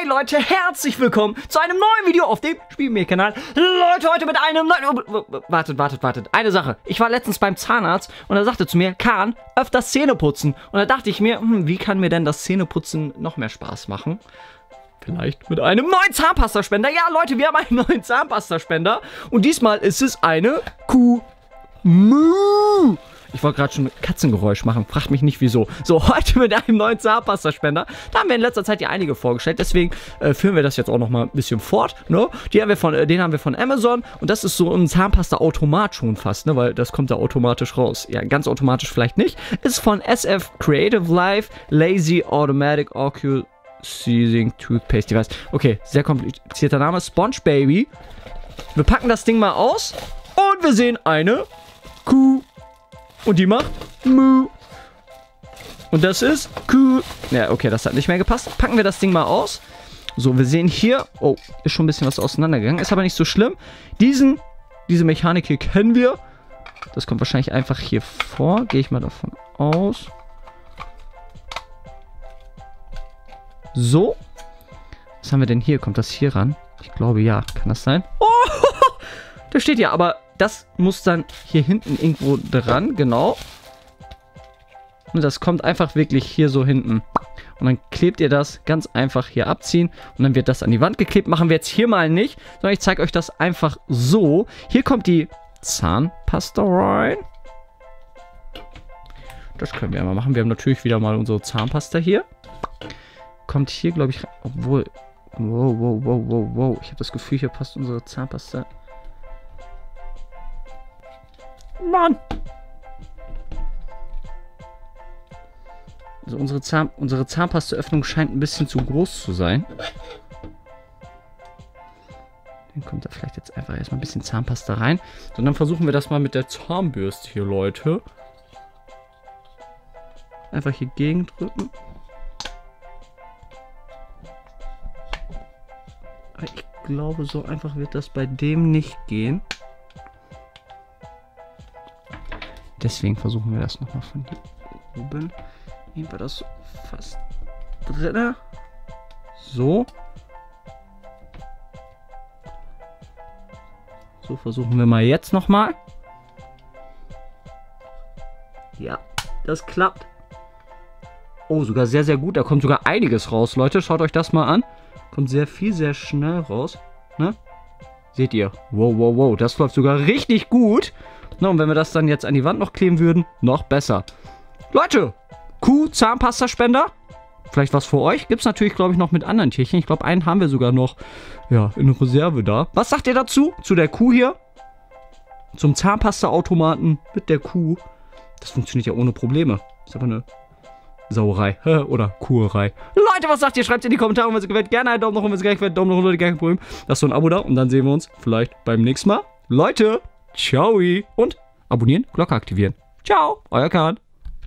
Hey Leute, herzlich willkommen zu einem neuen Video auf dem Spielmehl-Kanal. Leute, heute mit einem neuen... Oh, wartet, wartet, wartet. Eine Sache. Ich war letztens beim Zahnarzt und er sagte zu mir, Kahn, öfters Zähne putzen. Und da dachte ich mir, hm, wie kann mir denn das Zähneputzen noch mehr Spaß machen? Vielleicht mit einem neuen Zahnpastaspender. Ja, Leute, wir haben einen neuen Zahnpastaspender. Und diesmal ist es eine Kuh. Moo. Ich wollte gerade schon Katzengeräusch machen. Fragt mich nicht wieso. So, heute mit einem neuen Zahnpastaspender. Da haben wir in letzter Zeit ja einige vorgestellt. Deswegen äh, führen wir das jetzt auch noch mal ein bisschen fort. Ne? Die haben wir von, äh, den haben wir von Amazon. Und das ist so ein Zahnpasta-Automat schon fast. Ne? Weil das kommt da automatisch raus. Ja, ganz automatisch vielleicht nicht. Ist von SF Creative Life Lazy Automatic Occult Seizing Toothpaste Device. Okay, sehr komplizierter Name. Sponge Baby. Wir packen das Ding mal aus. Und wir sehen eine Kuh. Und die macht Mu. Und das ist Kuh. Ja, okay, das hat nicht mehr gepasst. Packen wir das Ding mal aus. So, wir sehen hier, oh, ist schon ein bisschen was auseinandergegangen. Ist aber nicht so schlimm. Diesen, diese Mechanik hier kennen wir. Das kommt wahrscheinlich einfach hier vor. Gehe ich mal davon aus. So. Was haben wir denn hier? Kommt das hier ran? Ich glaube, ja. Kann das sein? Oh, der steht ja, aber das muss dann hier hinten irgendwo dran, genau. Und das kommt einfach wirklich hier so hinten. Und dann klebt ihr das ganz einfach hier abziehen. Und dann wird das an die Wand geklebt. Machen wir jetzt hier mal nicht, sondern ich zeige euch das einfach so. Hier kommt die Zahnpasta rein. Das können wir mal machen. Wir haben natürlich wieder mal unsere Zahnpasta hier. Kommt hier, glaube ich, obwohl... Wow, wow, wow, wow, wow. Ich habe das Gefühl, hier passt unsere Zahnpasta Mann! Also unsere, Zahn unsere Zahnpastaöffnung scheint ein bisschen zu groß zu sein. Dann kommt da vielleicht jetzt einfach erstmal ein bisschen Zahnpasta rein. Und dann versuchen wir das mal mit der Zahnbürste hier, Leute. Einfach hier gegendrücken. ich glaube, so einfach wird das bei dem nicht gehen. Deswegen versuchen wir das nochmal von hier oben. Nehmen wir das fast drin. So. So versuchen wir mal jetzt nochmal. Ja, das klappt. Oh, sogar sehr, sehr gut. Da kommt sogar einiges raus, Leute. Schaut euch das mal an. Kommt sehr viel, sehr schnell raus. Ne? Seht ihr? Wow, wow, wow. Das läuft sogar richtig gut. Na, und wenn wir das dann jetzt an die Wand noch kleben würden, noch besser. Leute, Kuh, Zahnpastaspender. Vielleicht was für euch. Gibt es natürlich, glaube ich, noch mit anderen Tierchen. Ich glaube, einen haben wir sogar noch ja, in Reserve da. Was sagt ihr dazu? Zu der Kuh hier? Zum Zahnpasta-Automaten mit der Kuh. Das funktioniert ja ohne Probleme. Ist aber eine Sauerei. Oder Kuherei. Leute, was sagt ihr? Schreibt in die Kommentare, wenn es gefällt. Gerne einen Daumen nach oben, wenn es gefällt. Daumen nach unten, kein Problem. Lasst so ein Abo da und dann sehen wir uns vielleicht beim nächsten Mal. Leute, ciao und abonnieren, Glocke aktivieren. Ciao, euer Kahn.